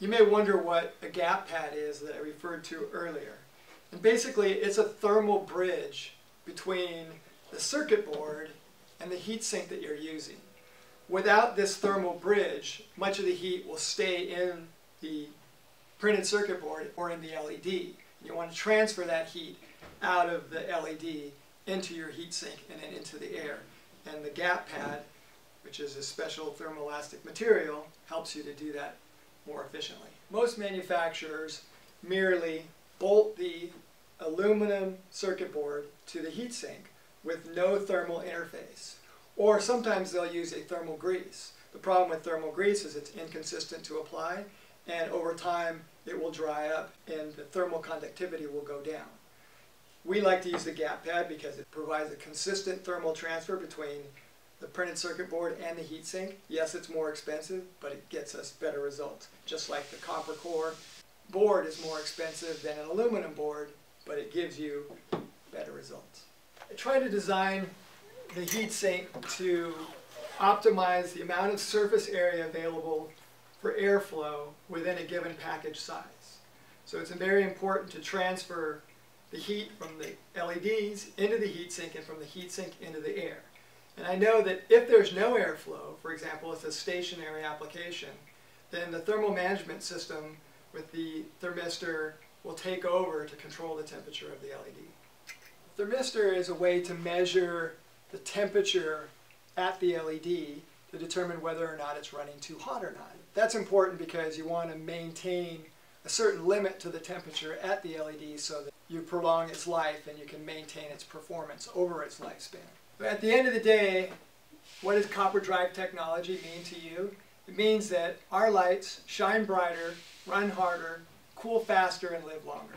You may wonder what a gap pad is that I referred to earlier. And basically, it's a thermal bridge between the circuit board and the heatsink that you're using. Without this thermal bridge, much of the heat will stay in the printed circuit board or in the LED. You want to transfer that heat out of the LED into your heatsink and then into the air. And the gap pad, which is a special thermoelastic material, helps you to do that more efficiently. Most manufacturers merely bolt the aluminum circuit board to the heatsink with no thermal interface. Or sometimes they'll use a thermal grease. The problem with thermal grease is it's inconsistent to apply and over time it will dry up and the thermal conductivity will go down. We like to use the gap pad because it provides a consistent thermal transfer between the printed circuit board and the heatsink. Yes, it's more expensive, but it gets us better results. Just like the copper core board is more expensive than an aluminum board, but it gives you better results. I try to design the heatsink to optimize the amount of surface area available for airflow within a given package size. So it's very important to transfer the heat from the LEDs into the heatsink and from the heatsink into the air. And I know that if there's no airflow, for example, it's a stationary application, then the thermal management system with the thermistor will take over to control the temperature of the LED. The thermistor is a way to measure the temperature at the LED to determine whether or not it's running too hot or not. That's important because you want to maintain a certain limit to the temperature at the LED so that you prolong its life and you can maintain its performance over its lifespan. But at the end of the day, what does CopperDrive technology mean to you? It means that our lights shine brighter, run harder, cool faster, and live longer.